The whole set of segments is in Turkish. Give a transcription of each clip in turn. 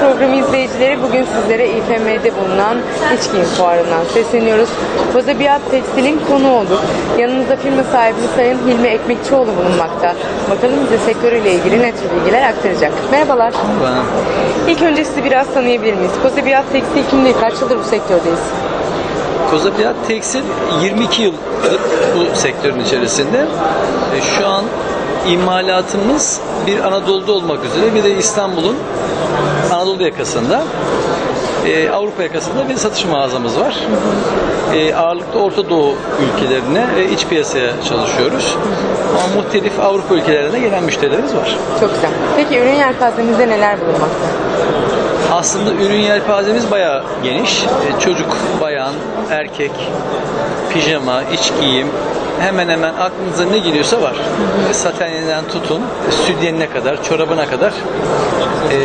programı izleyicileri bugün sizlere İFM'de bulunan İç Giyim Fuarı'ndan sesleniyoruz. Kozabiyat Tekstil'in konu olduk. Yanımızda firma sahibi Sayın Hilmi Ekmekçioğlu bulunmakta. Bakalım bize sektörüyle ilgili ne tür bilgiler aktaracak. Merhabalar. Bana İlk önce sizi biraz tanıyabilir miyiz? Kozabiyat Tekstil kimliği kaç yıldır bu sektördeyiz? Kozabiyat Tekstil 22 yıldır bu sektörün içerisinde. E, Şu an imalatımız bir Anadolu'da olmak üzere bir de İstanbul'un Anadolu yakasında e, Avrupa yakasında bir satış mağazamız var. E, ağırlıklı Orta Doğu ülkelerine ve iç piyasaya çalışıyoruz. Ama muhtelif Avrupa ülkelerine gelen müşterilerimiz var. Çok güzel. Peki ürün yelpazemizde neler bulunmakta? Aslında ürün yelpazemiz bayağı geniş. E, Çocuk, bayan, erkek, pijama, iç giyim hemen hemen aklınıza ne geliyorsa var. E, Sateninden tutun, sütyenine kadar, çorabına kadar e,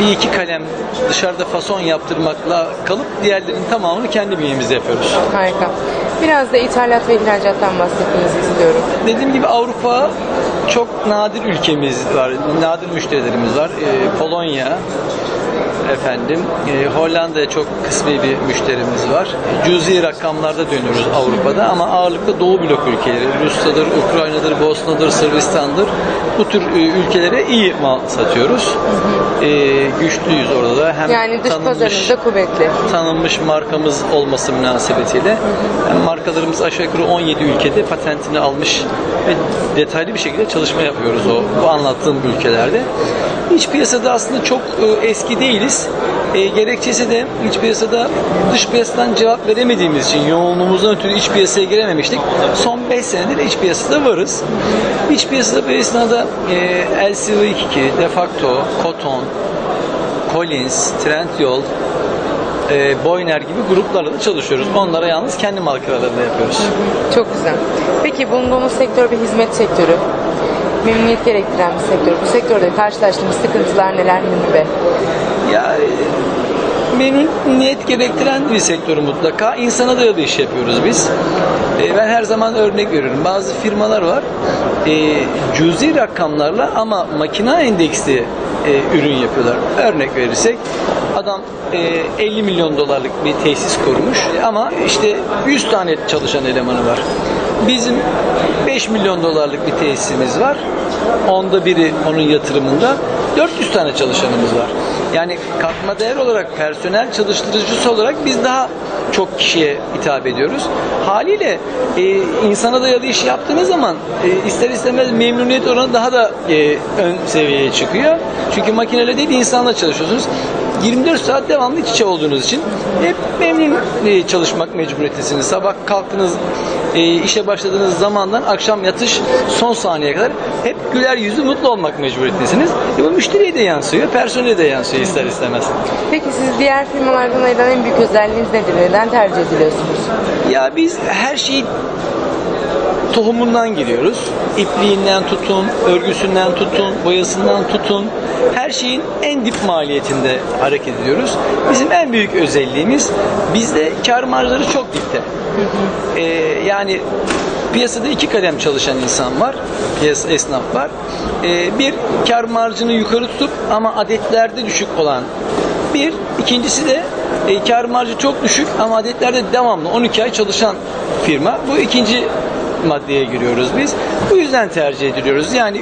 bir iki kalem dışarıda fason yaptırmakla kalıp diğerlerinin tamamını kendi bünyemizde yapıyoruz. Harika. Biraz da ithalat ve ihracattan bahsetmenizi istiyorum. Dediğim gibi Avrupa çok nadir ülkemiz var, nadir müşterilerimiz var. E, Polonya, efendim, e, Hollanda'ya çok kısmi bir müşterimiz var. Cüzi rakamlarda dönüyoruz Avrupa'da ama ağırlıklı Doğu blok ülkeleri, Rusya'dır, Ukrayna'dır, Bosna'dır, Sırbistan'dır. Bu tür e, ülkelere iyi mal satıyoruz. E, güçlüyüz orada da. Hem Yani dış tanınmış- kuvvetli. tanınmış markamız olması münasebetiyle yani markalarımız aşağı yukarı 17 ülkede patentini almış ve detaylı bir şekilde çalışma yapıyoruz o bu anlattığım ülkelerde. İç piyasada aslında çok e, eski değiliz. E, gerekçesi de iç piyasada dış piyasadan cevap veremediğimiz için yoğunluğumuzdan ötürü iç piyasaya girememiştik. Son 5 senedir iç piyasada varız. İç piyasada bu esnada e, LCV22, Defacto, Koton, Collins, Trendyol, e, Boyner gibi gruplarla da çalışıyoruz. Onlara yalnız kendi markalarında yapıyoruz. Çok güzel. Peki bulunduğumuz sektör bir hizmet sektörü. Memnuniyet gerektiren bir sektör. Bu sektörde karşılaştığımız sıkıntılar neler Hilmi Bey? Ya e, memnuniyet gerektiren bir sektör mutlaka. İnsana dayalı iş yapıyoruz biz. E, ben her zaman örnek veriyorum. Bazı firmalar var. E, cüzi rakamlarla ama makina endeksli e, ürün yapıyorlar. Örnek verirsek adam e, 50 milyon dolarlık bir tesis kurmuş ama işte 100 tane çalışan elemanı var. Bizim 5 milyon dolarlık bir tesisimiz var. Onda biri onun yatırımında 400 tane çalışanımız var. Yani katma değer olarak personel çalıştırıcısı olarak biz daha çok kişiye hitap ediyoruz. Haliyle e, insana dayalı iş yaptığınız zaman e, ister istemez memnuniyet oranı daha da e, ön seviyeye çıkıyor. Çünkü makineyle değil insanla çalışıyorsunuz. 24 saat devamlı iç içe olduğunuz için hep memnun e, çalışmak mecburiyetlisiniz. Sabah kalktınız, e, işe başladığınız zamandan akşam yatış son saniyeye kadar hep güler yüzlü mutlu olmak mecburiyetlisiniz. E, bu müşteriye de yansıyor, personele de yansıyor ister istemez. Peki siz diğer firmalardan ayıran en büyük özelliğiniz nedir? Neden tercih ediliyorsunuz? Ya biz her şeyi tohumundan giriyoruz. İpliğinden tutun, örgüsünden tutun, boyasından tutun. Her şeyin en dip maliyetinde hareket ediyoruz. Bizim en büyük özelliğimiz bizde kar marjları çok dipte. Ee, yani piyasada iki kalem çalışan insan var, piyasa esnaf var. Ee, bir kar marjını yukarı tutup ama adetlerde düşük olan bir, ikincisi de e, kar marjı çok düşük ama adetlerde devamlı 12 ay çalışan firma. Bu ikinci maddeye giriyoruz biz. Bu yüzden tercih ediliyoruz. Yani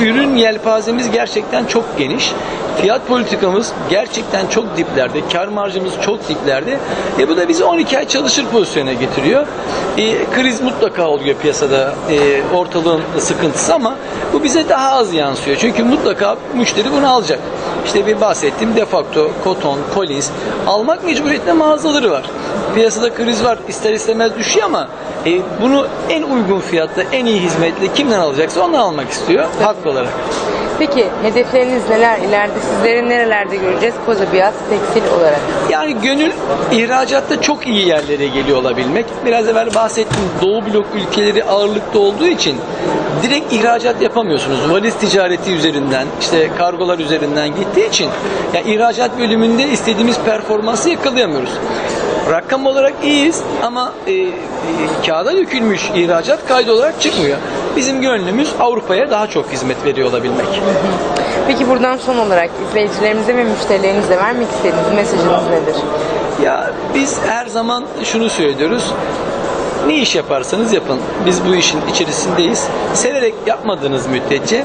ürün yelpazemiz gerçekten çok geniş. Fiyat politikamız gerçekten çok diplerde. Kar marjımız çok diplerde. E bu da bizi 12 ay çalışır pozisyona getiriyor. E, kriz mutlaka oluyor piyasada e, ortalığın sıkıntısı ama bu bize daha az yansıyor. Çünkü mutlaka müşteri bunu alacak. İşte bir bahsettiğim Defacto, Koton, Collins almak mecburiyetinde mağazaları var. Piyasada kriz var ister istemez düşüyor ama e, bunu en uygun fiyatta, en iyi hizmetle kimden alacaksa ondan almak istiyor haklı olarak. Peki hedefleriniz neler? İleride sizleri nerelerde göreceğiz? Kozabiyat Tekstil olarak. Yani gönül ihracatta çok iyi yerlere geliyor olabilmek. Biraz evvel bahsettiğim Doğu blok ülkeleri ağırlıkta olduğu için direkt ihracat yapamıyorsunuz. Valiz ticareti üzerinden, işte kargolar üzerinden gittiği için yani ihracat bölümünde istediğimiz performansı yakalayamıyoruz. Rakam olarak iyiyiz ama e, e, kağıda dökülmüş ihracat kaydı olarak çıkmıyor. Bizim gönlümüz Avrupa'ya daha çok hizmet veriyor olabilmek. Peki buradan son olarak izleyicilerimize ve müşterilerinize vermek istediğiniz mesajınız nedir? Ya biz her zaman şunu söylüyoruz. Ne iş yaparsanız yapın. Biz bu işin içerisindeyiz. Severek yapmadığınız müddetçe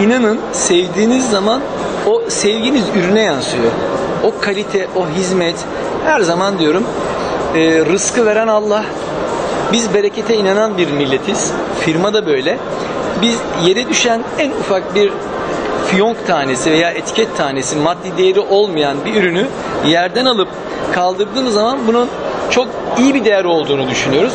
inanın sevdiğiniz zaman o sevginiz ürüne yansıyor. O kalite, o hizmet her zaman diyorum e, rızkı veren Allah. Biz berekete inanan bir milletiz. Firma da böyle. Biz yere düşen en ufak bir fiyonk tanesi veya etiket tanesi maddi değeri olmayan bir ürünü yerden alıp kaldırdığımız zaman bunun çok iyi bir değer olduğunu düşünüyoruz.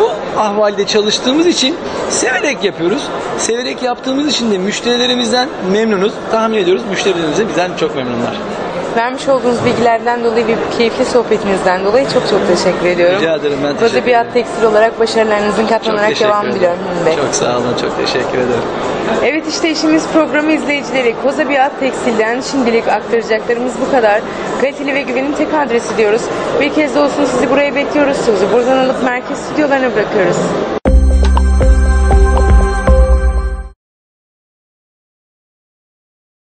Bu ahvalde çalıştığımız için severek yapıyoruz. Severek yaptığımız için de müşterilerimizden memnunuz. Tahmin ediyoruz müşterilerimiz de bizden çok memnunlar. Vermiş olduğunuz bilgilerden dolayı ve keyifli sohbetinizden dolayı çok çok teşekkür ediyorum. Rica ederim, ben teşekkür ederim. Tekstil olarak başarılarınızın katlanarak teşekkür devamı ederim. diliyorum Hilmi Bey. Çok sağ olun, çok teşekkür ederim. Evet işte işimiz programı izleyicileri. Koza Biat Tekstil'den şimdilik aktaracaklarımız bu kadar. Kaliteli ve güvenin tek adresi diyoruz. Bir kez de olsun sizi buraya bekliyoruz. Sözü buradan alıp merkez stüdyolarına bırakıyoruz.